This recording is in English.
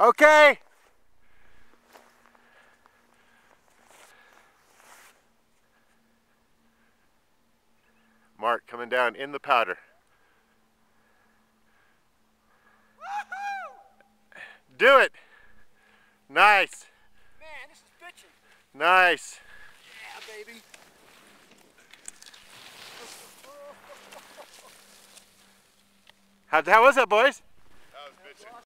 Okay. Mark coming down in the powder. Do it. Nice. Man, this is bitching. Nice. Yeah, baby. How, how was that, boys?